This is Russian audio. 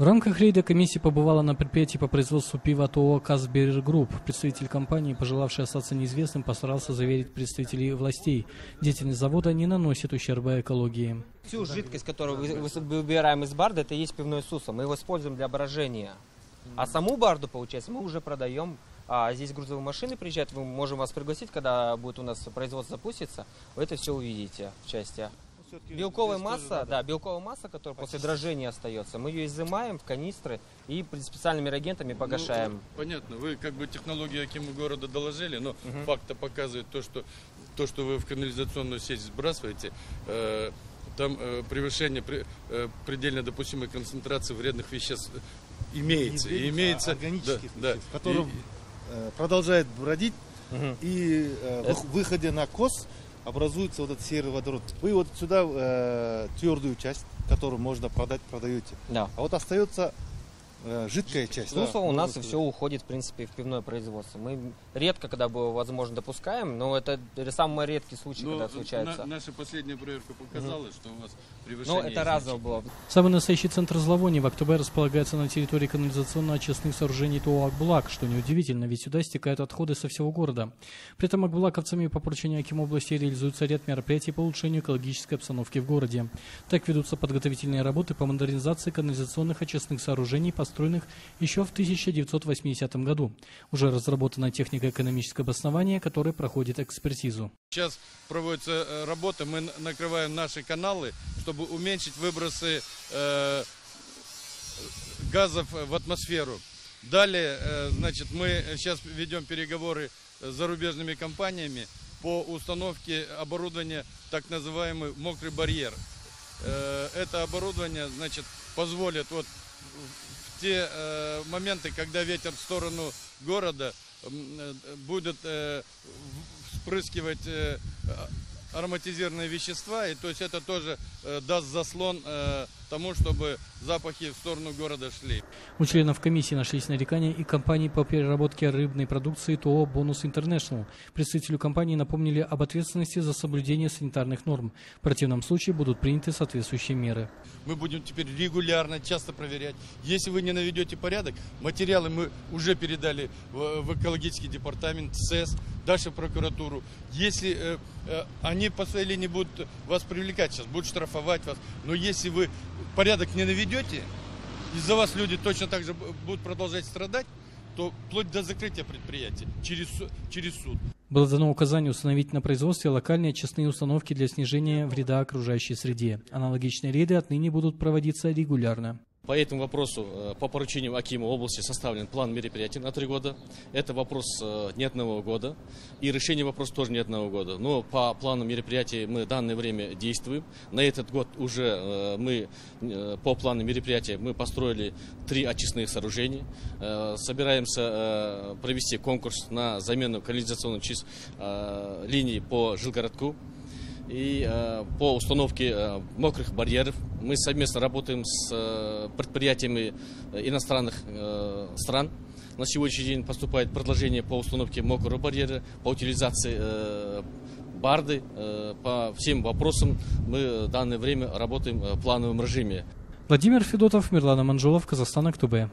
В рамках рейда комиссия побывала на предприятии по производству пива ТОО «Казберер Групп». Представитель компании, пожелавший остаться неизвестным, постарался заверить представителей властей. Деятельность завода не наносит ущерба экологии. Всю жидкость, которую вы- выбираем из барда, это есть пивной сусло. Мы его используем для брожения. А саму барду, получается, мы уже продаем. А здесь грузовые машины приезжают, мы можем вас пригласить, когда будет у нас производство запустится, вы это все увидите в части. Белковая масса, да, белковая масса, которая после дрожжения остается, мы ее изымаем в канистры и специальными реагентами погашаем. Ну, понятно, вы как бы технологию Акиму города доложили, но Мгм. факт показывает то, что то, что вы в канализационную сеть сбрасываете, э, там э, превышение при- э, предельно допустимой концентрации вредных веществ имеется. Вредных, имеется а органических да, да. веществ, в котором И- э, продолжает бродить Мгм. и э, в Это- выходе на кос образуется вот этот серый водород. Вы вот сюда э, твердую часть, которую можно продать, продаете. Да. А вот остается жидкая часть. Сусло у нас сказать. все уходит, в принципе, в пивное производство. Мы редко, когда бы возможно, допускаем, но это самый редкий случай, но когда случается. на- наша последняя проверка показала, что у вас превышение. Ну, это разово было. Самый настоящий центр зловония в Актубе располагается на территории канализационно-очистных сооружений ТОО «Акбулак», что неудивительно, ведь сюда стекают отходы со всего города. При этом акбулаковцами по поручению Аким области реализуется ряд мероприятий по улучшению экологической обстановки в городе. Так ведутся подготовительные работы по модернизации канализационных очистных сооружений, построенных еще в 1980 году. Уже разработана техника экономического обоснования, которая проходит экспертизу. Сейчас проводится э, работа, мы накрываем наши каналы, чтобы уменьшить выбросы э, газов в атмосферу. Далее, э, значит, мы сейчас ведем переговоры с зарубежными компаниями по установке оборудования, так называемый мокрый барьер. Э, Это оборудование, значит, позволит вот те э, моменты, когда ветер в сторону города э, будет э, в- вспрыскивать э, ароматизированные вещества, и то есть это тоже э, даст заслон э, тому, чтобы запахи в сторону города шли. У членов комиссии нашлись нарекания и компании по переработке рыбной продукции ТОО «Бонус Интернешнл». Представителю компании напомнили об ответственности за соблюдение санитарных норм. В противном случае будут приняты соответствующие меры. Мы будем теперь регулярно, часто проверять. Если вы не наведете порядок, материалы мы уже передали в экологический департамент, СЭС, дальше в прокуратуру. Если э, э, они по своей линии будут вас привлекать сейчас, будут штрафовать вас, но если вы порядок не наведете, из-за вас люди точно так же будут продолжать страдать, то вплоть до закрытия предприятия через, через суд. Было дано указание установить на производстве локальные очистные установки для снижения вреда окружающей среде. Аналогичные рейды отныне будут проводиться регулярно. По этому вопросу э, по поручению Акима области составлен план мероприятий на три года. Это вопрос э, не одного года. И решение вопроса тоже не одного года. Но по плану мероприятий мы в данное время действуем. На этот год уже э, мы по плану мероприятия мы построили три очистных сооружения. Собираемся провести конкурс на замену канализационных линий по Жилгородку и э, по установке э, мокрых барьеров. Мы совместно работаем с э, предприятиями э, иностранных э, стран. На сегодняшний день поступает предложение по установке мокрого барьера, по утилизации э, барды. Э, по всем вопросам мы в данное время работаем э, в плановом режиме. Владимир Федотов, Мирлана Манжулов, Казахстан, Актубе.